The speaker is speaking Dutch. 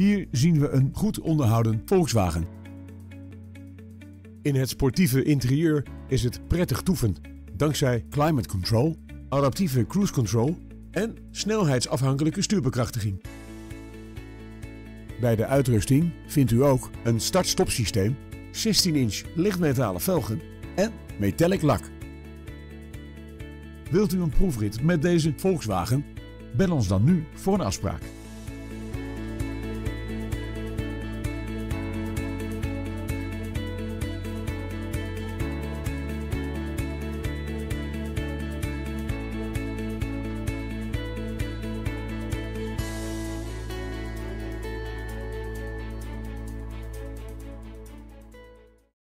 Hier zien we een goed onderhouden Volkswagen. In het sportieve interieur is het prettig toeven, dankzij climate control, adaptieve cruise control en snelheidsafhankelijke stuurbekrachtiging. Bij de uitrusting vindt u ook een start-stop systeem, 16-inch lichtmetalen velgen en metallic lak. Wilt u een proefrit met deze Volkswagen? Bel ons dan nu voor een afspraak.